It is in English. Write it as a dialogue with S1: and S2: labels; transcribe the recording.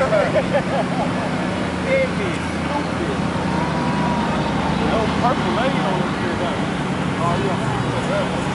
S1: Stupid. No purple lady on over here, though. Oh, yeah.